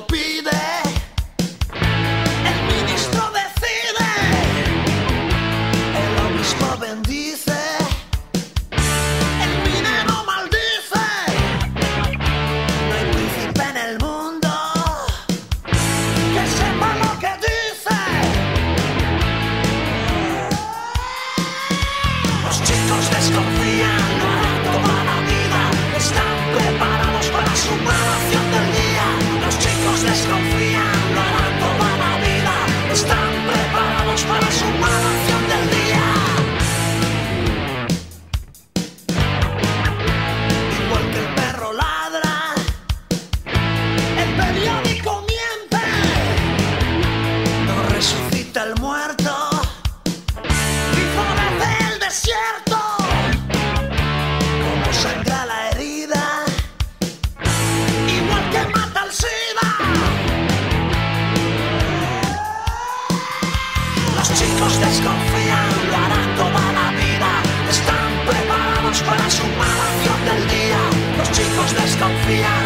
pide, el ministro decide, el obispo bendice, el minero maldice. No hay príncipe en el mundo que sepa lo que dice. Los chicos desconfían, no van la vida, están preparados para su maración. let's go. muchos desconfían, lo harán toda la vida. Están preparados para su maración del día. Los chicos desconfían.